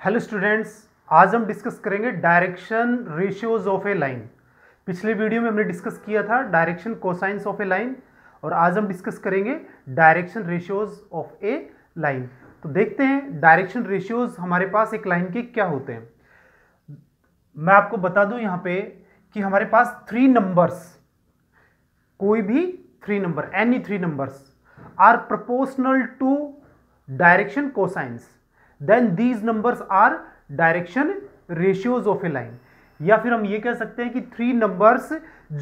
Hello students आज हम discuss करेंगे direction ratios of a line पिछले वीडियो में हमने डिस्कस किया था direction cosines of a line और आज हम डिस्कस करेंगे direction ratios of a line तो देखते हैं डायरेक्शन रेशियोज हमारे पास एक लाइन के क्या होते हैं। मैं आपको बता दूँ यहाँ पे कि हमारे पास थ्री नंबर्स कोई भी three number any three numbers are proportional to direction cosines then these numbers are direction ratios of a line या फिर हम ये कह सकते हैं कि थ्री नंबर्स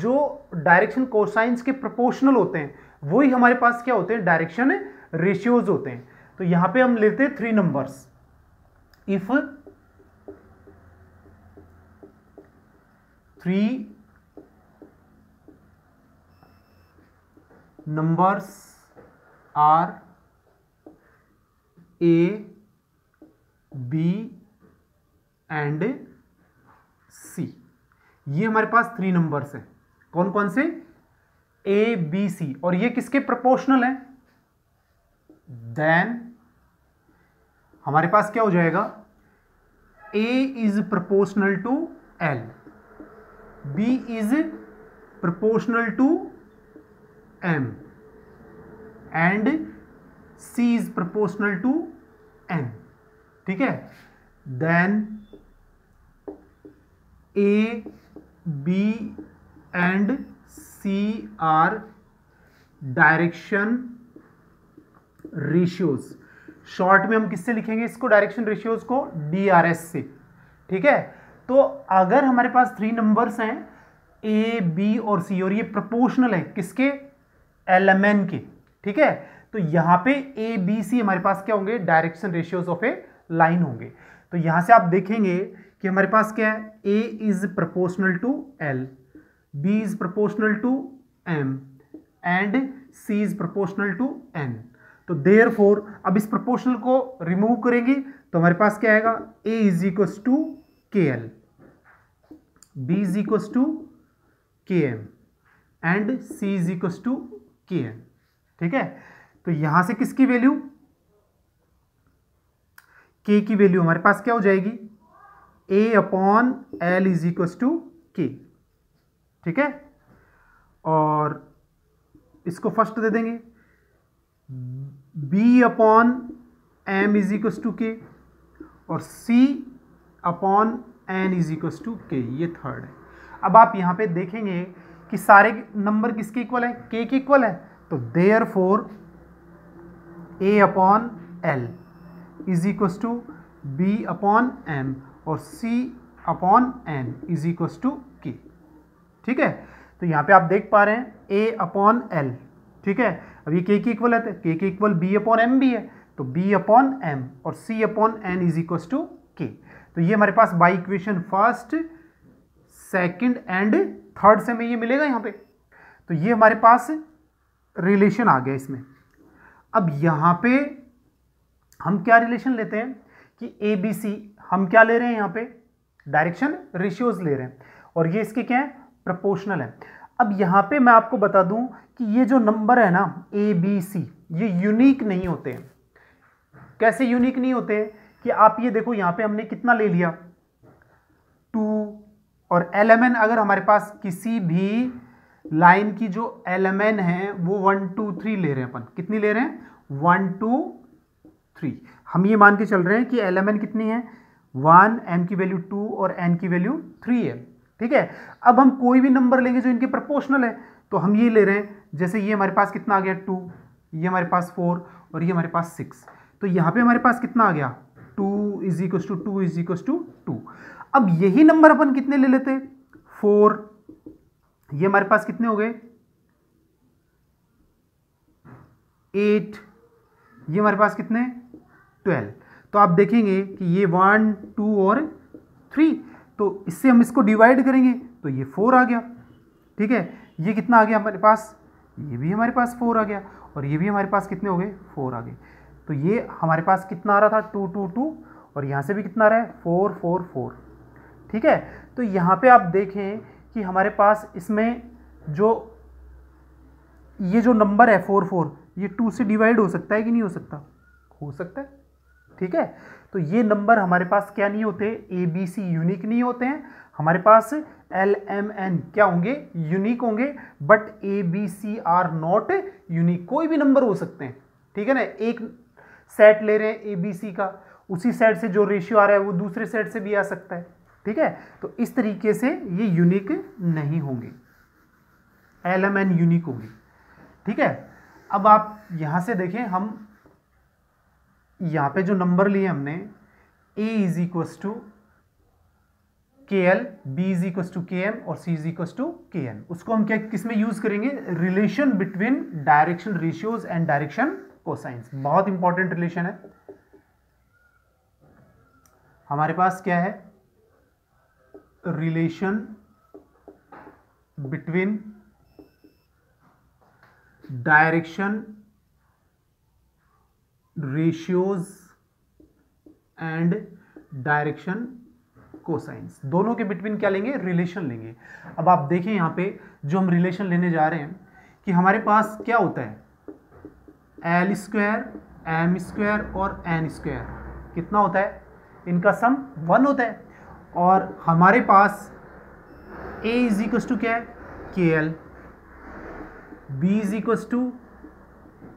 जो डायरेक्शन कोसाइंस के प्रोपोर्शनल होते हैं वही हमारे पास क्या होते हैं? डायरेक्शन रेशियोज होते हैं। तो यहाँ पे हम लेते हैं three numbers if three numbers are A, B and C. ये हमारे पास थ्री नंबर्स हैं। कौन कौन से? ए बी सी और ये किसके प्रोपोर्शनल है? देन हमारे पास क्या हो जाएगा? A is proportional to l b is proportional to m. And c is proportional to n ठीक है? Then a b and c are direction ratios short में हम किससे लिखेंगे इसको? डायरेक्शन रेशियोज को डी आर एस से। ठीक है? तो अगर हमारे पास थ्री नंबर्स हैं ए बी और सी और ये प्रोपोर्शनल है, किसके? एल एम एन के। ठीक है? तो यहाँ पे ए बी सी हमारे पास क्या होंगे? Direction ratios of a line होंगे। तो यहाँ से आप देखेंगे कि हमारे पास क्या है? A is proportional to l b is proportional to m and c is proportional to n तो देयर फोर अब इस प्रपोर्शनल को रिमूव करेंगे तो हमारे पास क्या आएगा? A is equals to k l b is equals to k m and c is equals to k n ठीक है? तो यहाँ से किसकी वैल्यू के की वैल्यू हमारे पास क्या हो जाएगी? A upon l is equal to k ठीक है? और इसको फ़र्स्ट दे देंगे। B upon m is equal to k और c upon n is equal to k ये थर्ड है। अब आप यहाँ पे देखेंगे कि सारे नंबर किसके इक्वल है? के के इक्वल है। तो therefore a upon l is equal to b upon m और c upon n is equal to k ठीक है? तो यहाँ पे आप देख पा रहे हैं ए अपॉन एल ठीक है? अब ये के के इक्वल है के के इक्वल बी अपॉन एम भी है तो बी अपॉन एम और c upon n is equal to k तो ये हमारे पास by equation first second and third से में ये मिलेगा यहाँ पे। तो ये हमारे पास रिलेशन आ गया इसमें। अब यहाँ पे हम क्या रिलेशन लेते हैं? कि ए बी सी हम क्या ले रहे हैं यहाँ पे? डायरेक्शन रेशियोज ले रहे हैं। और ये इसके क्या है? प्रपोर्शनल है। अब यहाँ पे मैं आपको बता दूँ कि ये जो नंबर है ना ए बी सी ये यूनिक नहीं होते हैं। कैसे यूनिक नहीं होते कि आप ये देखो, यहाँ पे हमने कितना ले लिया? टू और एल अगर हमारे पास किसी भी लाइन की जो एल है, वो वन टू थ्री ले रहे हैं अपन। कितनी ले रहे हैं? वन टू थ्री हम ये मान के चल रहे हैं कि एल कितनी है? वन एम की वैल्यू टू और एन की वैल्यू थ्री है। ठीक है? अब हम कोई भी नंबर लेंगे जो इनके प्रपोर्शनल है तो हम ये ले रहे हैं, जैसे ये हमारे पास कितना आ गया? टू ये हमारे पास फोर और ये हमारे पास सिक्स तो यहाँ पे हमारे पास कितना आ गया? Two is equal to two is equal to two अब यही नंबर अपन कितने ले लेते? फोर ये हमारे पास कितने हो गए? एट ये हमारे पास कितने? ट्वेल्व। तो आप देखेंगे कि ये वन, टू और थ्री। तो इससे हम इसको डिवाइड करेंगे तो ये फोर आ गया। ठीक है? ये कितना आ गया हमारे पास? ये भी हमारे पास फोर आ गया। और ये भी हमारे पास कितने हो गए? फोर आ गए। तो ये हमारे पास कितना आ रहा था? Two two two. और यहाँ से भी कितना आ रहा है? Four four four. ठीक है? तो यहाँ पे आप देखें कि हमारे पास इसमें जो, ये जो नंबर है, फोर फोर, ये टू से डिवाइड हो सकता है कि नहीं हो सकता? हो सकता है। ठीक है? तो ये नंबर हमारे पास क्या नहीं होते? ए बी सी यूनिक नहीं होते हैं। हमारे पास एल एम एन क्या होंगे? यूनिक होंगे but a b c are not unique कोई भी नंबर हो सकते हैं। ठीक है ना? एक सेट ले रहे हैं ए बी सी का। उसी सेट से जो रेशियो आ रहा है, वो दूसरे सेट से भी आ सकता है। ठीक है? तो इस तरीके से ये यूनिक नहीं होंगे। एल एम एन यूनिक होंगे। ठीक है? अब आप यहाँ से देखें, हम यहाँ पे जो नंबर लिए हमने a is equals to k l b is equals to k m और c is equals to k n उसको हम क्या, किसमें यूज़ करेंगे? Relation between direction ratios and direction cosines बहुत इंपॉर्टेंट रिलेशन है। हमारे पास क्या है? Relation between direction ratios and direction cosines दोनों के बिटवीन क्या लेंगे? रिलेशन लेंगे. अब आप देखें यहाँ पे जो हम रिलेशन लेने जा रहे हैं, कि हमारे पास क्या होता है? एल स्क्वायर एम स्क्वायर और एन स्क्वायर कितना होता है? इनका सम वन होता है. और हमारे पास ए इज़ इक्वस टू क्या है? K l b is equals to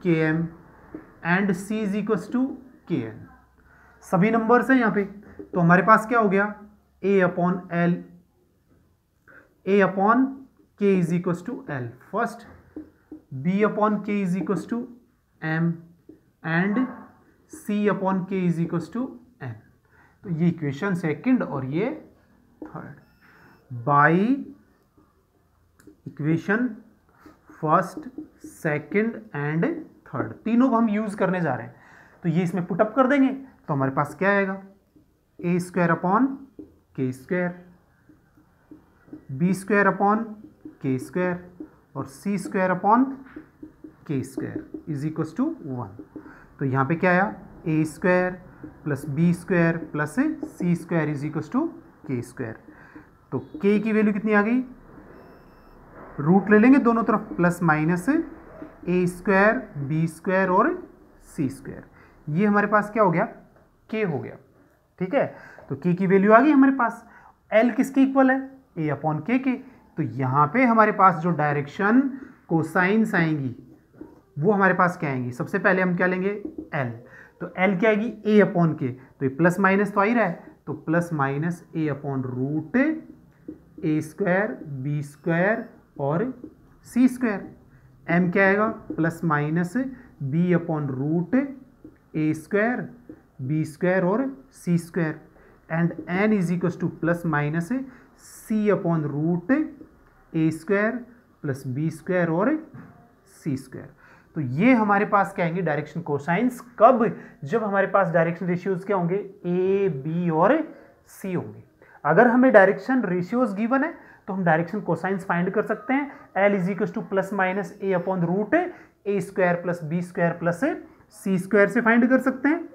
k m and c is equals to k n सभी नंबर्स हैं यहाँ पे। तो हमारे पास क्या हो गया? A upon l a upon k is equals to l first b upon k is equals to m and c upon k is equals to n तो ये इक्वेशन सेकंड और ये third by equation first second and third तीनों को हम use करने जा रहे हैं। तो ये इसमें पुटअप कर देंगे तो हमारे पास क्या आएगा? A square upon k square b square upon k square और c square upon k square is equals to one तो यहाँ पे क्या आया? A square plus b square plus c square is equals to k square तो k की value कितनी आ गई? रूट ले लेंगे दोनों तरफ़ plus minus a square b square और सी स्क्वायर ये हमारे पास क्या हो गया? के हो गया. ठीक है? तो के की वैल्यू आ गई हमारे पास. एल किसके इक्वल है? ए अपॉन के के. तो यहाँ पे हमारे पास जो डायरेक्शन कोसाइंस आएँगी, वो हमारे पास क्या आएँगी? सबसे पहले हम क्या लेंगे? एल तो एल क्या आएगी? ए अपॉन के तो ये प्लस माइनस तो आ ही रहा है. तो plus minus a upon root a square b square और सी स्क्वायर एम क्या आएगा? Plus minus b upon root a square b square और c square and n is equal to plus minus c upon root a square plus b square और सी square तो ये हमारे पास क्या आएँगे? डायरेक्शन कोसाइंस कब? जब हमारे पास डायरेक्शन रेशियोज क्या होंगे? ए बी और सी होंगे. अगर हमें डायरेक्शन रेशियोज गिवन है तो हम डायरेक्शन कोसाइंस फाइंड कर सकते हैं। L is equal to plus minus a upon root a square plus b square plus c square से फाइंड कर सकते हैं।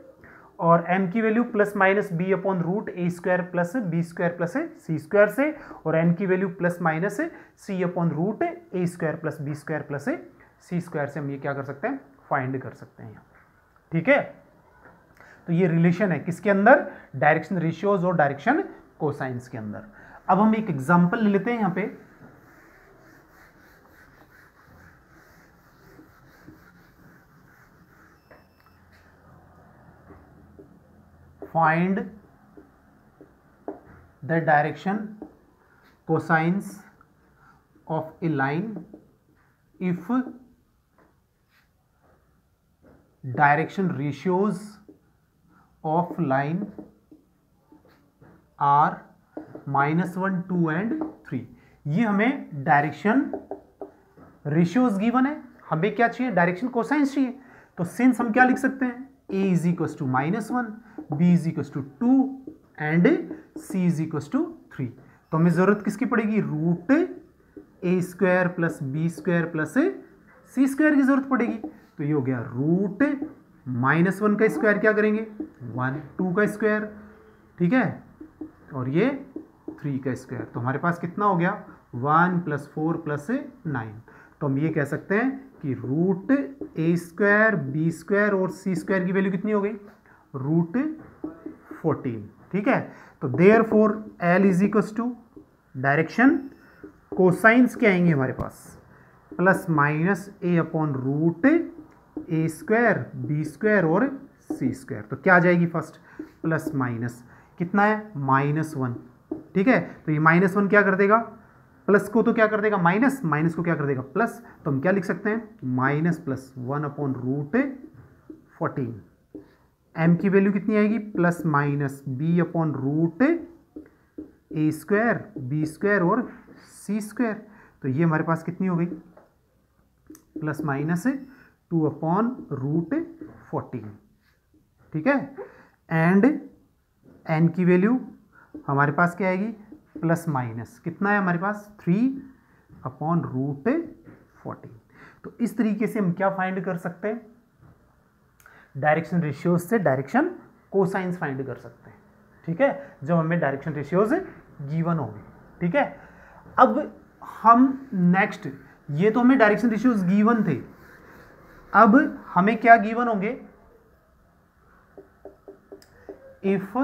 और m की value plus minus b upon root a square plus b square plus c square से और n की value plus minus c upon root a square plus b square plus c square से हम ये क्या कर सकते हैं? फाइंड कर सकते हैं यहाँ। ठीक है? तो ये रिलेशन है किसके अंदर? डायरेक्शन रेशियोज और डायरेक्शन कोसाइंस के अंदर। अब हम एक एग्ज़ाम्पल ले लेते हैं यहाँ पे। Find the direction cosines of a line if direction ratios of line are minus one two and three ये हमें डायरेक्शन रेशियोज गिवन है। हमें क्या चाहिए? डायरेक्शन कोसाइंस चाहिए। तो सिंस हम क्या लिख सकते हैं? A is equals to minus one b is equals to two and c is equals to three तो हमें ज़रूरत किसकी पड़ेगी? Root a square plus b square plus c square की ज़रूरत पड़ेगी। तो ये हो गया रूट माइनस वन का स्क्वायर क्या करेंगे? वन टू का स्क्वायर ठीक है? और ये थ्री का स्क्वायर तो हमारे पास कितना हो गया? One plus four plus nine तो हम ये कह सकते हैं कि root a square b square और सी स्क्वायर की वैल्यू कितनी हो गई? रूट फोर्टीन ठीक है? तो therefore l is equals to direction cosines क्या आएँगे हमारे पास? Plus minus a upon root a square b square और सी स्क्वायर तो क्या आ जाएगी फ़र्स्ट प्लस माइनस कितना है? माइनस वन ठीक है? तो ये माइनस वन क्या कर देगा? प्लस को तो क्या कर देगा? माइनस माइनस को क्या कर देगा? प्लस तो हम क्या लिख सकते हैं? Minus plus one upon root fourteen m की वैल्यू कितनी आएगी? Plus minus b upon root a square b square और सी स्क्वायर तो ये हमारे पास कितनी हो गई? Plus minus two upon root fourteen ठीक है? एंड एन की वैल्यू हमारे पास क्या आएगी? Plus minus. कितना है हमारे पास? थ्री अपॉन रूट फोर्टीन तो इस तरीके से हम क्या फाइंड कर सकते हैं? डायरेक्शन रेशियोज से डायरेक्शन कोसाइंस फाइंड कर सकते हैं। ठीक है? जब हमें डायरेक्शन रेशियोज गिवन होंगे। ठीक है? अब हम नेक्स्ट ये तो हमें डायरेक्शन रेशियोज गिवन थे। अब हमें क्या गिवन होंगे? If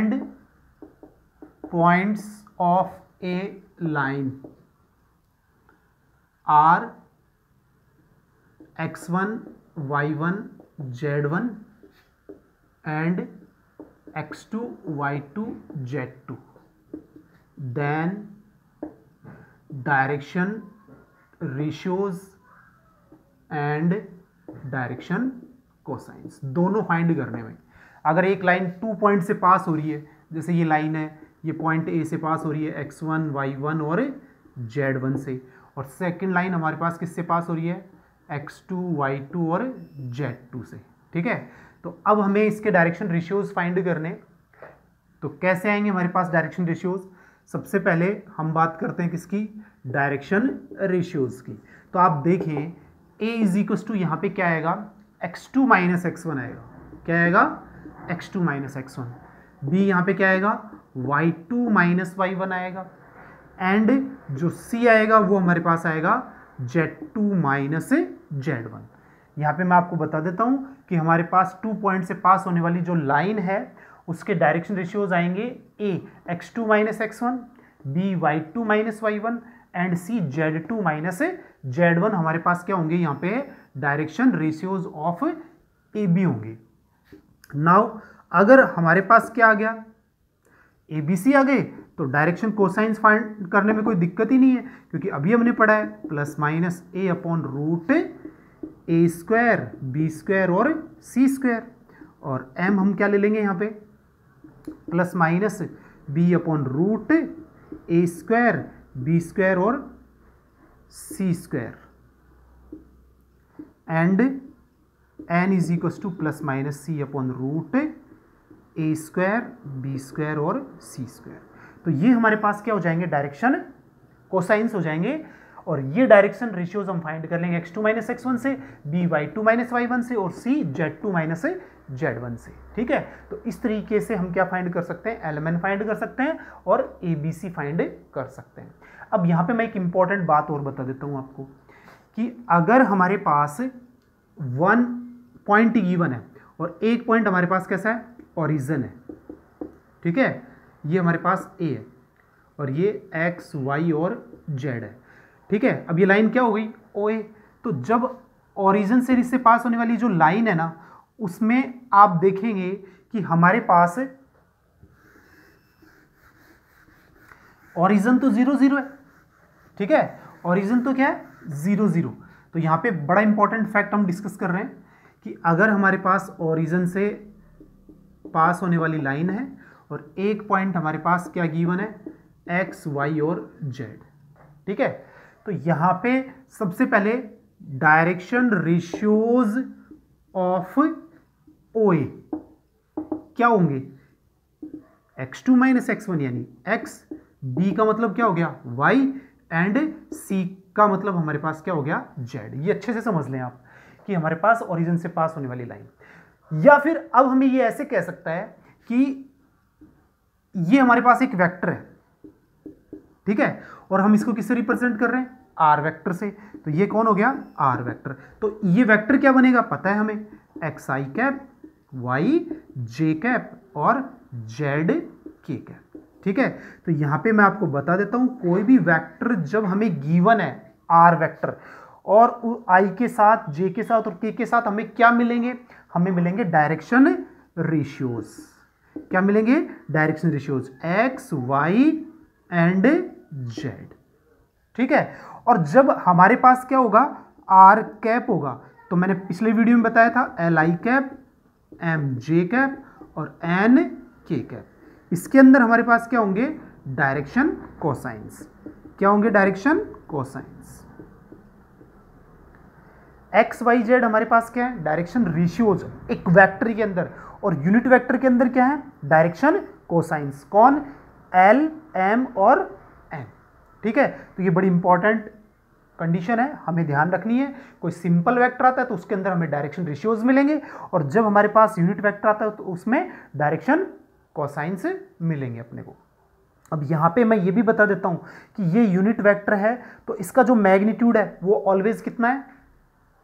end points of a line are x one y one z one and x two y two z two then direction ratios and direction cosines दोनों find करने में। अगर एक लाइन टू पॉइंट से पास हो रही है, जैसे ये लाइन है, ये पॉइंट ए से पास हो रही है एक्स वन वाई वन और जेड वन से। और सेकंड लाइन हमारे पास किससे पास हो रही है? एक्स टू वाई टू और जेड टू से। ठीक है? तो अब हमें इसके डायरेक्शन रेशियोज फाइंड करने तो कैसे आएँगे हमारे पास डायरेक्शन रेशियोज सबसे पहले हम बात करते हैं किसकी? डायरेक्शन रेशियोज की। तो आप देखें ए इज़ इक्वस टू यहाँ पे क्या आएगा? X two minus x one आएगा। क्या आएगा? X two minus x one B यहाँ पे क्या आएगा? Y two minus y one आएगा। एंड जो सी आएगा, वो हमारे पास आएगा z two minus z one यहाँ पे मैं आपको बता देता हूँ कि हमारे पास टू पॉइंट से पास होने वाली जो लाइन है, उसके डायरेक्शन रेशियोज आएँगे a x two minus x one b y two minus y one and c z two minus z one हमारे पास क्या होंगे? यहाँ पे direction ratios of a b होंगे। नाउ, अगर हमारे पास क्या आ गया? ए बी सी आ गए तो डायरेक्शन कोसाइंस फाइंड करने में कोई दिक्कत ही नहीं है, क्योंकि अभी हमने पढ़ा है plus minus a upon root a square b square और सी स्क्वायर और एम हम क्या ले लेंगे यहाँ पे? Plus minus b upon root a square b square और c square and n is equals to plus minus c upon root a square b square और सी स्क्वायर तो ये हमारे पास क्या हो जाएँगे? डायरेक्शन कोसाइंस हो जाएँगे और ये डायरेक्शन रेशियोज हम फाइंड कर लेंगे x two minus x one से b y two minus y one से और c z two minus z one से. ठीक है? तो इस तरीके से हम क्या फाइंड कर सकते हैं? एल फाइंड कर सकते हैं और ए बी सी फाइंड कर सकते हैं. अब यहाँ पे मैं एक इंपॉर्टेंट बात और बता देता हूँ आपको कि अगर हमारे पास वन पॉइंट गिवन है। और एक पॉइंट हमारे पास कैसा है? ओरिजन है। ठीक है? ये हमारे पास ए है। और ये एक्स वाई और जेड है। ठीक है? अब ये लाइन क्या हो गई? ओ ए तो जब ओरिजिन से इससे पास होने वाली जो लाइन है ना, उसमें आप देखेंगे कि हमारे पास ओरिजिन तो ज़ीरो ज़ीरो है। ठीक है? ओरिजिन तो क्या है? ज़ीरो ज़ीरो तो यहाँ पे बड़ा इंपॉर्टेंट फैक्ट हम डिस्कस कर रहे हैं। कि अगर हमारे पास ओरिजन से पास होने वाली लाइन है, और एक पॉइंट हमारे पास क्या गिवन है? एक्स वाई और जेड ठीक है? तो यहाँ पे सबसे पहले direction ratios of o a क्या होंगे? X two minus x one यानी एक्स बी का मतलब क्या हो गया? वाई एंड सी का मतलब हमारे पास क्या हो गया? जेड ये अच्छे से समझ लें आप। कि हमारे पास ओरिजिन से पास होने वाली लाइन या फिर अब हमें ये ऐसे कह सकता है कि ये हमारे पास एक वेक्टर है। ठीक है? और हम इसको किससे रिप्रेजेंट कर रहे हैं? आर वेक्टर से। तो ये कौन हो गया? आर वेक्टर तो ये वेक्टर क्या बनेगा? पता है हमें? X i cap y j cap और जेड के कैप ठीक है? तो यहाँ पे मैं आपको बता देता हूँ, कोई भी वेक्टर जब हमें गिवन है आर वेक्टर और आई के साथ जे के साथ और के के साथ हमें क्या मिलेंगे? हमें मिलेंगे डायरेक्शन रेशियोज क्या मिलेंगे? Direction ratios x y and z ठीक है? और जब हमारे पास क्या होगा? आर कैप होगा। तो मैंने पिछले वीडियो में बताया था l i cap m j cap और एन के कैप इसके अंदर हमारे पास क्या होंगे? डायरेक्शन कोसाइंस क्या होंगे? Direction cosines x y z हमारे पास क्या है? डायरेक्शन रेशियोज एक वेक्टर के अंदर। और यूनिट वेक्टर के अंदर क्या है? डायरेक्शन कोसाइंस कौन? एल एम और एन ठीक है? तो ये बड़ी इंपॉर्टेंट कंडीशन है। हमें ध्यान रखनी है। कोई सिंपल वेक्टर आता है तो उसके अंदर हमें डायरेक्शन रेशियोज मिलेंगे। और जब हमारे पास यूनिट वेक्टर आता है तो उसमें डायरेक्शन कोसाइंस मिलेंगे अपने को। अब यहाँ पे मैं ये भी बता देता हूँ कि ये यूनिट वेक्टर है तो इसका जो मैग्नीट्यूड है, वो ऑलवेज कितना है?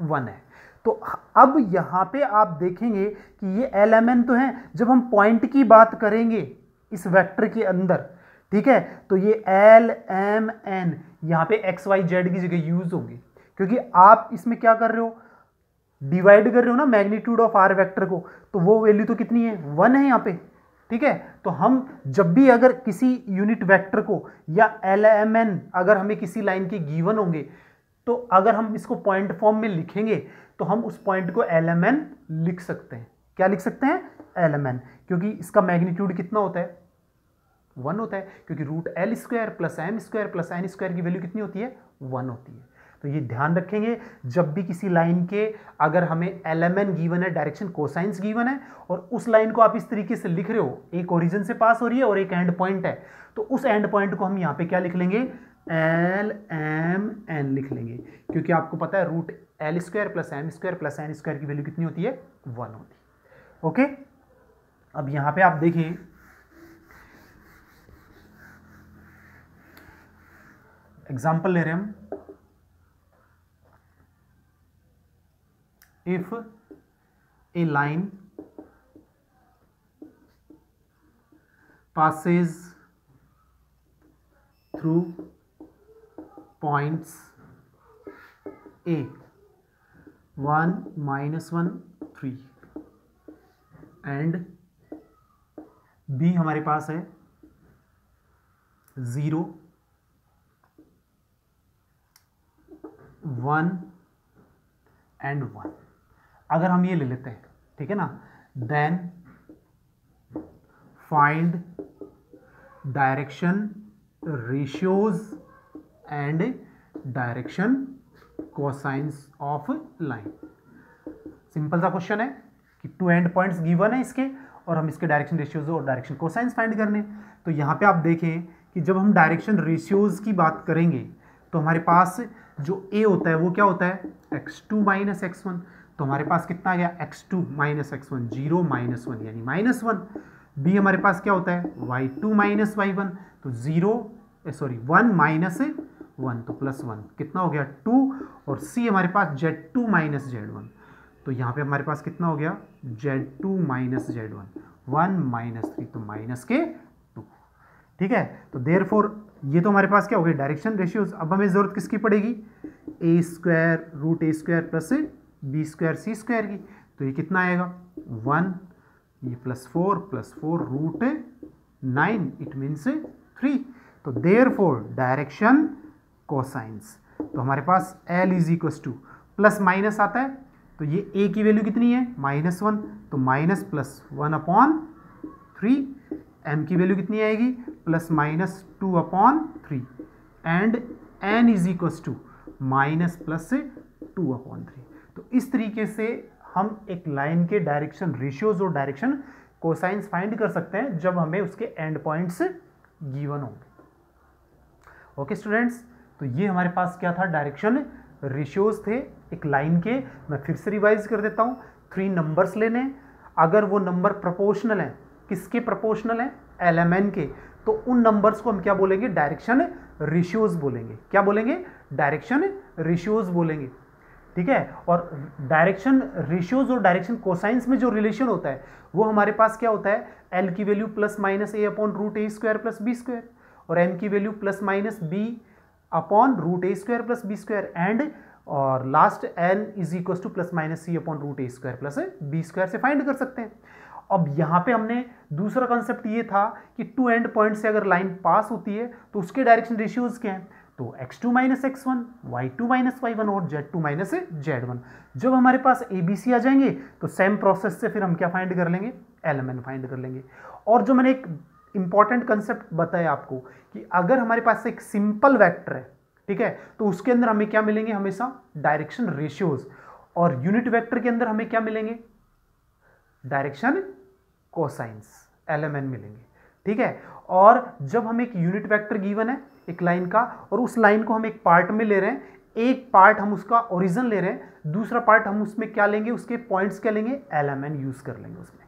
वन है। तो अब यहाँ पे आप देखेंगे कि ये एल एम एन तो है, जब हम पॉइंट की बात करेंगे इस वेक्टर के अंदर, ठीक है? तो ये एल एम एन यहाँ पे एक्स वाई जेड की जगह यूज़ होंगे। क्योंकि आप इसमें क्या कर रहे हो? डिवाइड कर रहे हो ना मैग्नीट्यूड ऑफ़ आर वेक्टर को तो वो वैल्यू तो कितनी है? वन है यहाँ पे, ठीक है? तो हम जब भी अगर किसी यूनिट वेक्टर को या एल एम एन अगर हमें किसी लाइन के गिवन होंगे तो अगर हम इसको पॉइंट फॉर्म में लिखेंगे तो हम उस पॉइंट को एल एम एन लिख सकते हैं। क्या लिख सकते हैं? एल एम एन क्योंकि इसका मैग्नीट्यूड कितना होता है? वन होता है। क्योंकि root l square plus m square plus n square की वैल्यू कितनी होती है? वन होती है। तो ये ध्यान रखेंगे, जब भी किसी लाइन के अगर हमें एल एम एन गिवन है डायरेक्शन कोसाइंस गीवन है, और उस लाइन को आप इस तरीके से लिख रहे हो, एक ओरिजिन से पास हो रही है और एक एंड पॉइंट है तो उस एंड पॉइंट को हम यहाँ पे क्या लिख लेंगे? एल एम एन लिख लेंगे। क्योंकि आपको पता है root l square plus m square plus n square की वैल्यू कितनी होती है? वन होती है। ओके अब यहाँ पे आप देखें। एग्ज़ाम्पल ले रहे हम। If a line passes through points. A 1 minus 1 3 and B हमारे पास है ज़ीरो वन एंड वन अगर हम ये ले लेते हैं, ठीक है ना? Then find direction ratios and direction cosines of line simple सा क्वेश्चन है कि टू एंड पॉइंट्स गिवन है इसके और हम इसके डायरेक्शन रेशियोज और डायरेक्शन कोसाइंस फाइंड करने तो यहाँ पे आप देखें कि जब हम डायरेक्शन रेशियोज की बात करेंगे तो हमारे पास जो ए होता है वो क्या होता है? X two minus x one तो हमारे पास कितना आ गया? X two minus x one zero minus one यानी माइनस वन बी हमारे पास क्या होता है? Y two minus y one तो zero sorry one minus one तो प्लस वन कितना हो गया? टू और सी हमारे पास z two minus z one तो यहाँ पे हमारे पास कितना हो गया? Z two minus z one one minus three तो माइनस के टू ठीक है? तो देर फोर ये तो हमारे पास क्या हो गया? डायरेक्शन रेशियोज अब हमें ज़रूरत किसकी पड़ेगी? A square root a square plus b square c square की। तो ये कितना आएगा? वन ये plus four plus four root nine it means three तो देर फोर डायरेक्शन कोसाइंस तो हमारे पास l is equals to plus minus आता है तो ये ए की वैल्यू कितनी है? माइनस वन तो minus plus one upon three m की वैल्यू कितनी आएगी? Plus minus two upon three and n is equals to minus plus two upon three तो इस तरीके से हम एक लाइन के डायरेक्शन रेशियोज और डायरेक्शन कोसाइंस फाइंड कर सकते हैं जब हमें उसके एंड पॉइंट्स गिवन होंगे। ओके स्टूडेंट्स तो ये हमारे पास क्या था? डायरेक्शन रेशियोज थे एक लाइन के। मैं फिर से रिवाइज कर देता हूँ। थ्री नंबर्स लेने अगर वो नंबर प्रोपोर्शनल हैं, किसके प्रोपोर्शनल हैं? एल के। तो उन नंबर्स को हम क्या बोलेंगे? डायरेक्शन रेशियोज बोलेंगे। क्या बोलेंगे? डायरेक्शन रेशियोज बोलेंगे। ठीक है? और डायरेक्शन रेशियोज और डायरेक्शन कोसाइंस में जो रिलेशन होता है, वो हमारे पास क्या होता है? एल की value plus minus a upon root a square plus b square और एम की value plus minus b upon root a square plus b square and और last n is equal to plus minus c upon root a square plus b square से find कर सकते हैं। अब यहाँ पे हमने दूसरा कॉन्सेप्ट ये था कि टू एंड पॉइंट से अगर लाइन पास होती है तो उसके डायरेक्शन रेशियोज क्या हैं? तो x2 two minus x one y two minus y one और z2 to minus Z one जब हमारे पास ए बी सी आ जाएँगे तो सेम प्रोसेस से फिर हम क्या फाइंड कर लेंगे? एल फाइंड कर लेंगे। और जो मैंने एक इंपॉर्टेंट कंसेप्ट बताया आपको कि अगर हमारे पास एक सिंपल वेक्टर है, ठीक है तो उसके अंदर हमें क्या मिलेंगे? हमेशा डायरेक्शन रेशियोज और यूनिट वेक्टर के अंदर हमें क्या मिलेंगे? डायरेक्शन कोसाइंस एल मिलेंगे, ठीक है? और जब हम एक यूनिट वेक्टर गिवन है, एक लाइन का, और उस लाइन को हम एक पार्ट में ले रहे हैं, एक पार्ट हम उसका ओरिजिन ले रहे हैं, दूसरा पार्ट हम उसमें क्या लेंगे? उसके पॉइंट्स क्या लेंगे? एल यूज़ कर लेंगे उसमें.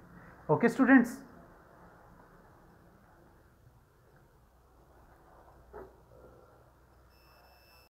Okay students